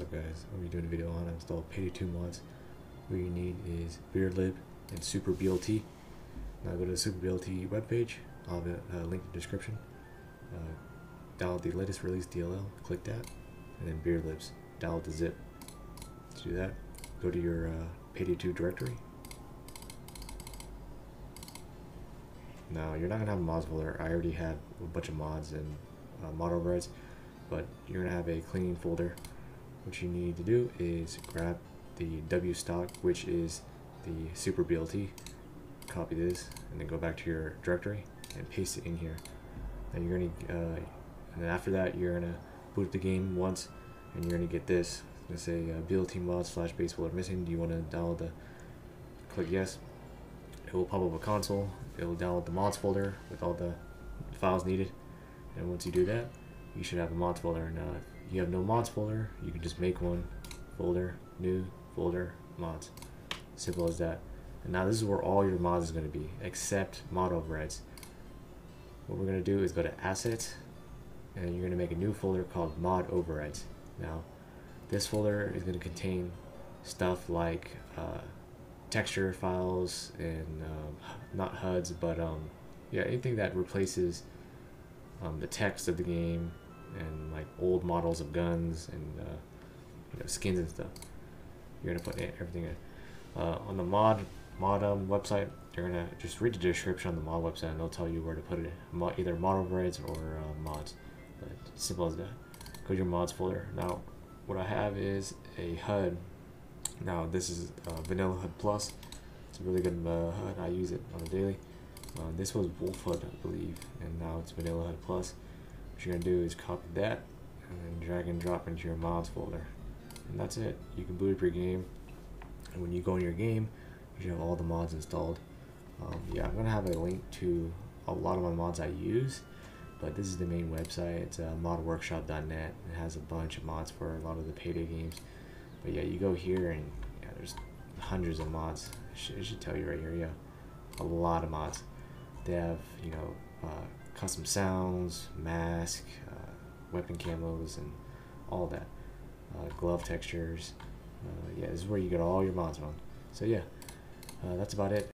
I'll be doing a video on to install Payday 2 mods. What you need is BeardLib and Super BLT. Now go to the Super BLT webpage. I'll have a uh, link in the description. Uh, download the latest release DLL, click that, and then BeardLibs. Download the zip. To do that, go to your uh, Payday 2 directory. Now you're not gonna have a mods folder. I already had a bunch of mods and uh, mod overrides, but you're gonna have a clean folder. What you need to do is grab the WSOCK, which is the super BLT. Copy this, and then go back to your directory and paste it in here. Then you're gonna, uh, and then after that, you're gonna boot up the game once, and you're gonna get this. It's gonna say uh, BLT mod slash base folder missing. Do you want to download the? Click yes. It will pop up a console. It will download the mods folder with all the files needed. And once you do that, you should have a mods folder. Now, if you have no mods folder, you can just make one folder, new folder, mods. Simple as that. And now this is where all your mods is going to be, except mod overrides. What we're going to do is go to Assets, and you're going to make a new folder called Mod Overrides. Now, this folder is going to contain stuff like uh, texture files and um, not HUDs, but um, yeah, anything that replaces um, the text of the game and like old models of guns and uh, you know skins and stuff. You're gonna put everything in. Uh, on the mod mod um, website, you're gonna just read the description on the mod website, and they'll tell you where to put it. Either mod overrides or uh, mods. But simple as that. Go to your mods folder. Now, what I have is a HUD. Now this is uh, Vanilla HUD Plus. It's a really good uh, HUD. I use it on a daily. Uh, this was Wolf HUD, I believe, and now it's Vanilla HUD Plus. You're gonna do is copy that and then drag and drop into your mods folder, and that's it. You can boot up your game, and when you go in your game, you should have all the mods installed. Um, yeah, I'm gonna have a link to a lot of my mods I use, but this is the main website. It's uh, modworkshop.net. It has a bunch of mods for a lot of the payday games. But yeah, you go here and yeah, there's hundreds of mods. It should, should tell you right here. Yeah, a lot of mods. They have you know uh, custom sounds, mask, uh, weapon camos, and all that. Uh, glove textures. Uh, yeah, this is where you get all your mods on. So yeah, uh, that's about it.